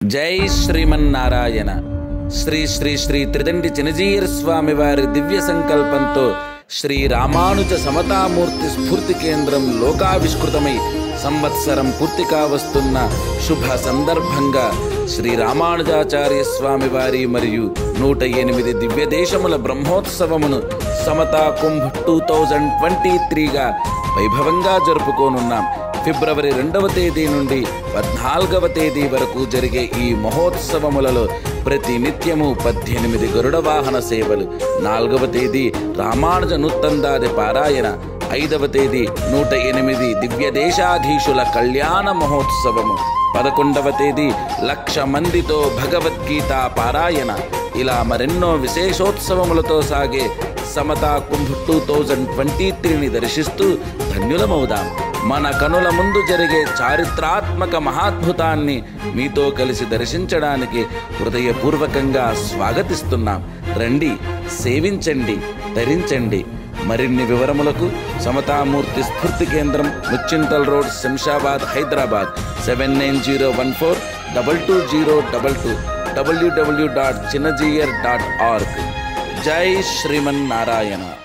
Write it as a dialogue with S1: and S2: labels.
S1: జై శ్రీమన్నారాయణ. శ్రీ శ్రీ శ్రీ త్రిదండి చినజీయర్ స్వామి వారి దివ్య సంకల్పంతో శ్రీ రామానుజ సమతామూర్తి స్ఫూర్తి కేంద్రం లోకావిష్కృతమై సంవత్సరం పూర్తి కావస్తున్న శుభ సందర్భంగా శ్రీ రామానుజాచార్య స్వామి వారి మరియు నూట ఎనిమిది దివ్య దేశముల బ్రహ్మోత్సవమును Samata Kumbh two thousand twenty త్రీగా వైభవంగా జరుపుకోనున్నాం. ఫిబ్రవరి రెండవ తేదీ నుండి పద్నాలుగవ తేదీ వరకు జరిగే ఈ మహోత్సవములలో ప్రతి నిత్యము పద్దెనిమిది గరుడ వాహన సేవలు. నాలుగవ తేదీ రామానుజ నూత్తందాది పారాయణ. ఐదవ తేదీ నూట ఎనిమిది దివ్య దేశాధీశుల కళ్యాణ మహోత్సవము. పదకొండవ తేదీ లక్ష మందితో భగవద్గీత పారాయణ. ఇలా మరెన్నో విశేషోత్సవములతో సాగే Samata Kumbh two thousand twenty త్రీని దర్శిస్తూ ధన్యులమవుదాం. మన కనుల ముందు జరిగే చారిత్రాత్మక మహాద్భుతాన్ని మీతో కలిసి దర్శించడానికి హృదయపూర్వకంగా స్వాగతిస్తున్నాం. రండి సేవించండి ధరించండి మరిన్ని వివరములకు సమతామూర్తి స్ఫూర్తి కేంద్రం Muchintal road Shamshabad Hyderabad. Seven nine zero one four double two zero double two W W dot Chinnajeeyar dot org జై శ్రీమన్నారాయణ.